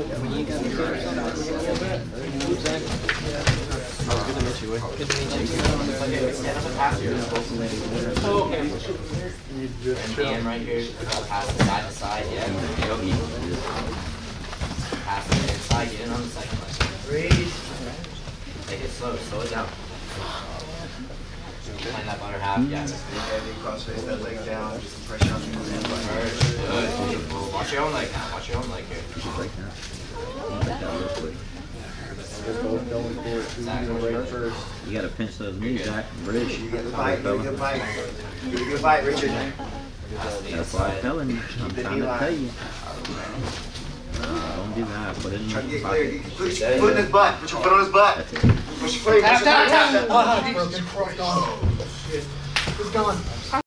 When you got the or something, like a little bit. Zack? Oh, good to meet you. Will. Good to meet you. Stand up and pass here. Oh, okay. And Dan right here, pass it side to side, yeah. Yogi. Pass it inside, get in on the second leg. Breathe. Take it slow, slow it down. Find that butter half, yeah. Heavy, crossface that leg down, just some pressure Watch your own leg now, watch your own leg here. You gotta pinch those knees, Zack. Bridge. You get the fight, you get the fight. You get the fight, Richard. That's why I'm telling you. I'm trying to tell you. Don't do that. Put it in Try to your get clear. pocket. You can put your foot in his butt. Put your foot on his butt. That's it. Push your foot. Push your foot. Tap that. He's oh, gone. He's gone.